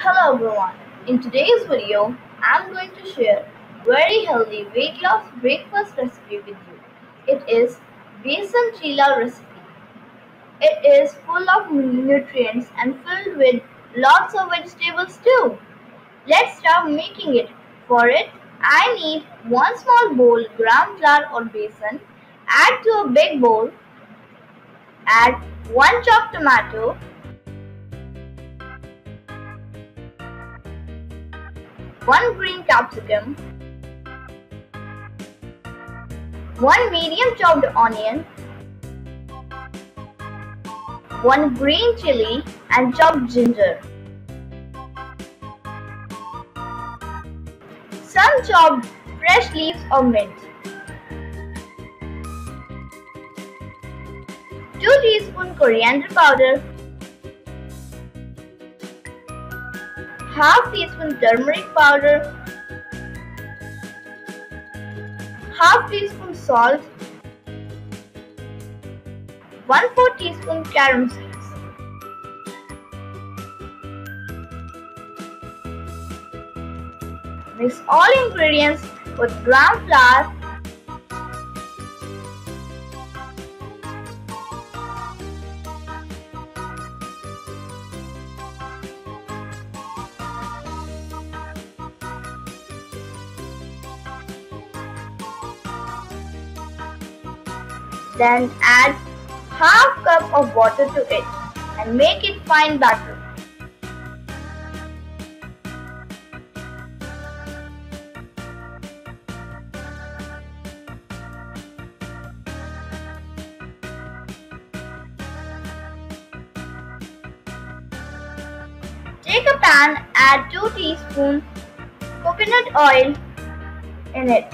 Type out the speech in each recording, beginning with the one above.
Hello everyone. In today's video, I'm going to share very healthy weight loss breakfast recipe with you. It is besan chilla recipe. It is full of nutrients and filled with lots of vegetables too. Let's start making it. For it, I need one small bowl gram flour or besan. Add to a big bowl. Add one chopped tomato, 1 green capsicum, 1 medium chopped onion, 1 green chili and chopped ginger. Some chopped fresh leaves of mint. 2 teaspoon coriander powder half teaspoon turmeric powder, half teaspoon salt, 1 4 teaspoon carom seeds. Mix all ingredients with gram flour Then add half cup of water to it and make it fine batter. Take a pan, add 2 teaspoons coconut oil in it.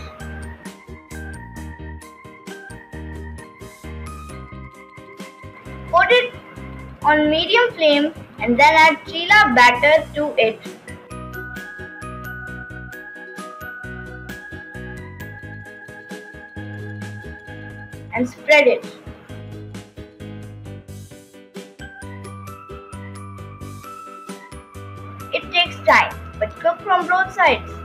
On medium flame and then add chilla batter to it. And spread it. It takes time, but cook from both sides.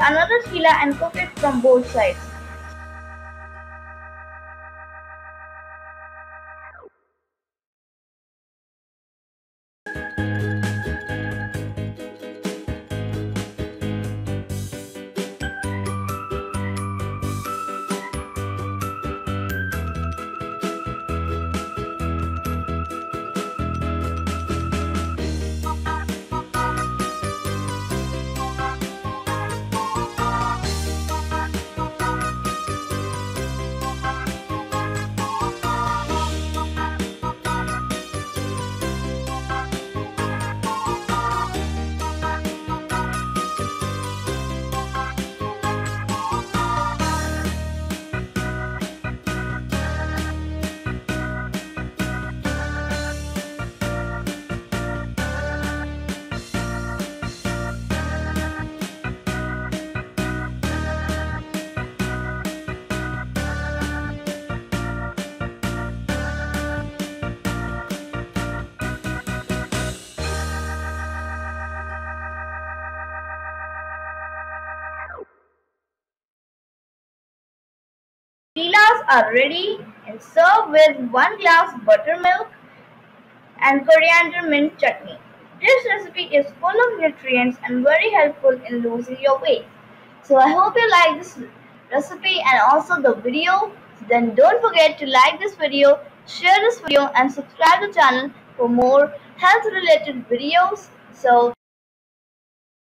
Another chilla and cook it from both sides. Chillas are ready and serve with 1 glass buttermilk and coriander mint chutney. This recipe is full of nutrients and very helpful in losing your weight. So I hope you like this recipe and also the video. Then don't forget to like this video, share this video and subscribe the channel for more health related videos. So